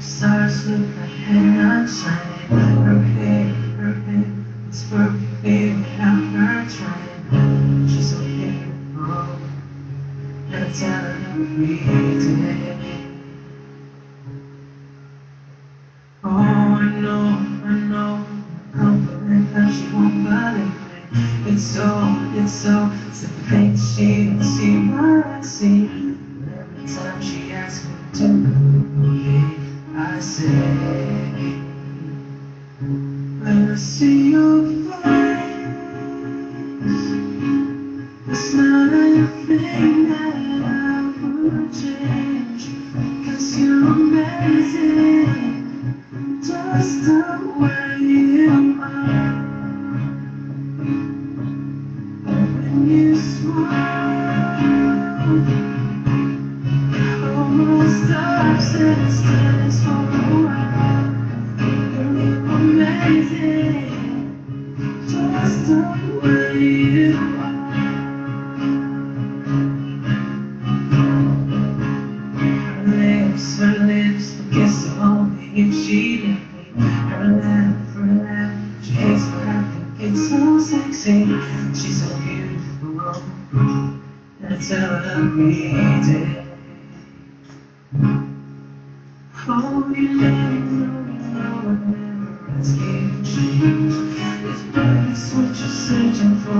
Stars look like headlight shining. Baby, without her trying. She's so beautiful. I tell her every day. Oh, I know, I know. Compliment her, she won't believe me. It's so, it's so. It's the thing she don't see what I see. Every time she asks me to. I say, amazing, just the way you are. Her lips, the kiss only if she let me. Her laugh, her laugh, she hates I think it's so sexy. She's so beautiful, and I tell her every day. Oh, you know, you know, I'd never ask you to change. If that's what you're searching for,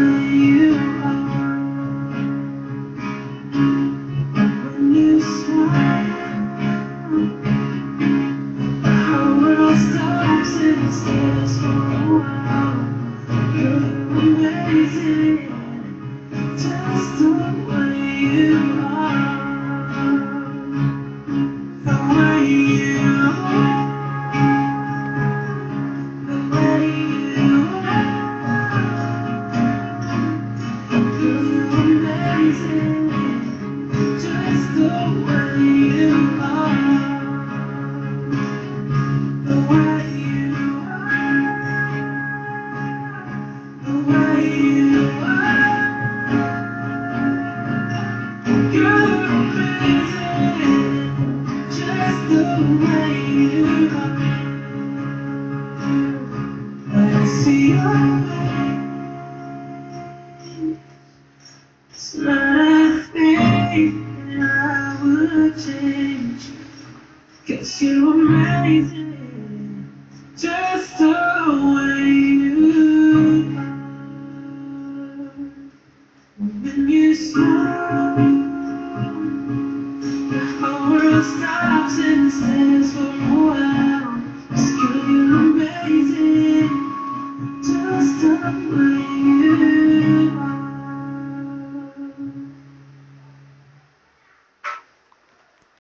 Cause you're amazing, just the way you are. When you smile, the world stops and stands for a while. Cause you're amazing, just the way